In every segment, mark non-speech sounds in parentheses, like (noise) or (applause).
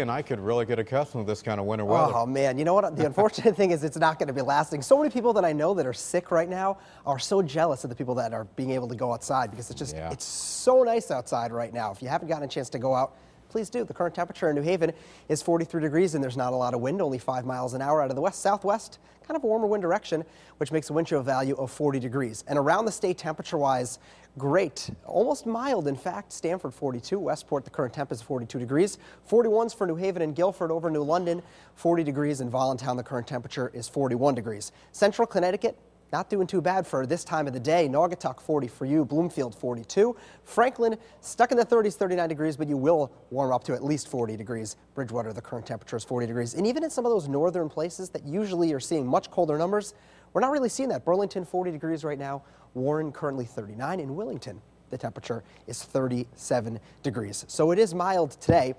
and I could really get accustomed to this kind of winter weather. Oh man, you know what? The (laughs) unfortunate thing is it's not going to be lasting. So many people that I know that are sick right now are so jealous of the people that are being able to go outside because it's just Yeah. it's so nice outside right now. If you haven't gotten a chance to go out, please do. The current temperature in New Haven is 43 degrees and there's not a lot of wind, only 5 miles an hour out of the west southwest. Kind of a warmer wind direction, which makes a wind chill value of 40 degrees. And around the state temperature wise, great. Almost mild, in fact. Stamford 42, Westport, the current temp is 42 degrees. 41s for New Haven and Guilford over New London, 40 degrees. In Voluntown, the current temperature is 41 degrees. Central Connecticut, not doing too bad for this time of the day. Naugatuck 40 for you, Bloomfield 42. Franklin stuck in the 30s, 39 degrees, but you will warm up to at least 40 degrees. Bridgewater, the current temperature is 40 degrees. And even in some of those northern places that usually are seeing much colder numbers, we're not really seeing that. Burlington 40 degrees right now. Warren currently 39. In Willington, the temperature is 37 degrees. So it is mild today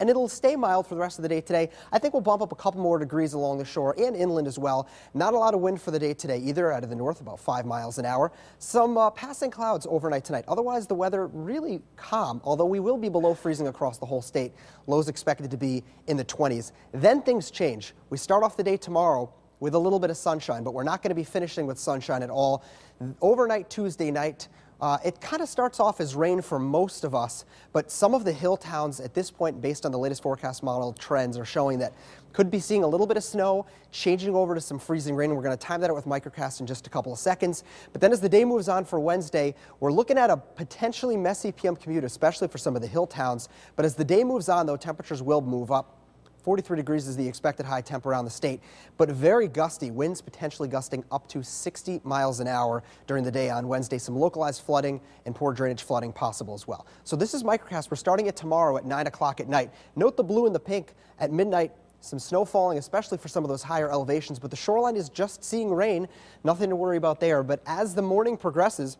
and it'll stay mild for the rest of the day today. I think we'll bump up a couple more degrees along the shore and inland as well. Not a lot of wind for the day today either out of the north, about five miles an hour. Some uh, passing clouds overnight tonight. Otherwise, the weather really calm, although we will be below freezing across the whole state. Lows expected to be in the 20s. Then things change. We start off the day tomorrow with a little bit of sunshine, but we're not going to be finishing with sunshine at all. Overnight Tuesday night, uh, it kind of starts off as rain for most of us, but some of the hill towns at this point, based on the latest forecast model trends, are showing that could be seeing a little bit of snow, changing over to some freezing rain. We're going to time that out with microcast in just a couple of seconds. But then as the day moves on for Wednesday, we're looking at a potentially messy PM commute, especially for some of the hill towns. But as the day moves on, though, temperatures will move up. 43 degrees is the expected high temp around the state, but very gusty. Winds potentially gusting up to 60 miles an hour during the day on Wednesday. Some localized flooding and poor drainage flooding possible as well. So this is Microcast. We're starting it tomorrow at 9 o'clock at night. Note the blue and the pink at midnight. Some snow falling, especially for some of those higher elevations, but the shoreline is just seeing rain. Nothing to worry about there. But as the morning progresses,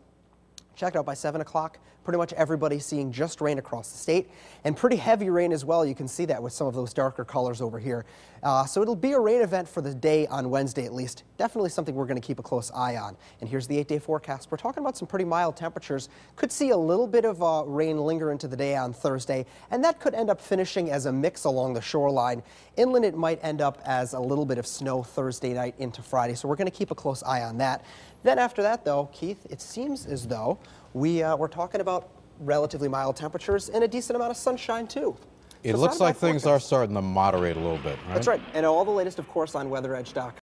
Check it out by 7 o'clock. Pretty much everybody seeing just rain across the state and pretty heavy rain as well. You can see that with some of those darker colors over here. Uh, so it'll be a rain event for the day on Wednesday at least. Definitely something we're going to keep a close eye on. And here's the eight day forecast. We're talking about some pretty mild temperatures. Could see a little bit of uh, rain linger into the day on Thursday, and that could end up finishing as a mix along the shoreline. Inland, it might end up as a little bit of snow Thursday night into Friday. So we're going to keep a close eye on that. Then after that, though, Keith, it seems as though we, uh, we're talking about relatively mild temperatures and a decent amount of sunshine, too. it So looks like things are starting to moderate a little bit, right? That's right. And all the latest, of course, on weatheredge.com.